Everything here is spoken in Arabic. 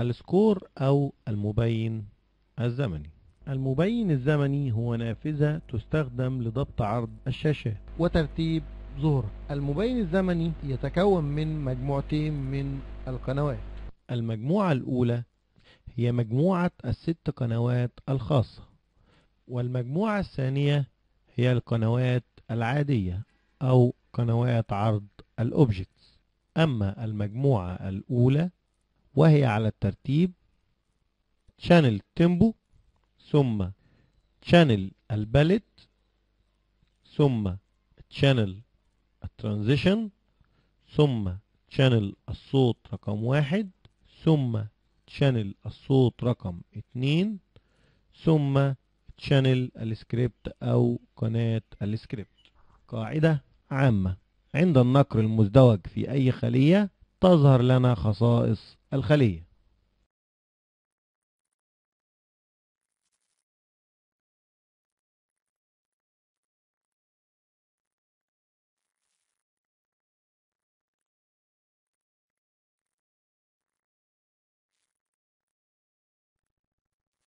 السكور أو المبين الزمني. المبين الزمني هو نافذة تستخدم لضبط عرض الشاشات وترتيب ظهورها المبين الزمني يتكون من مجموعتين من القنوات. المجموعة الأولى هي مجموعة الست قنوات الخاصة والمجموعة الثانية هي القنوات العادية أو قنوات عرض ال objects أما المجموعة الأولى وهي على الترتيب channel tempo ثم channel ال palette ثم channel ال transition ثم channel الصوت رقم واحد ثم channel الصوت رقم اتنين ثم channel ال script أو قناة السكريبت. قاعدة عامة. عند النقر المزدوج في أي خلية تظهر لنا خصائص الخلية.